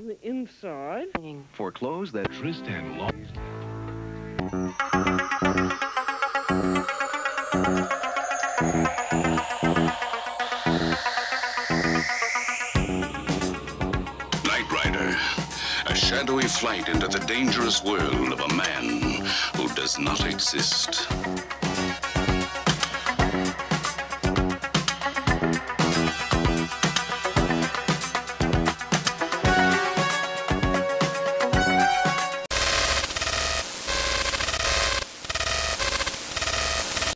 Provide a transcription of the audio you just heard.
on the inside. For clothes that Tristan lost. Knight Rider, a shadowy flight into the dangerous world of a man who does not exist.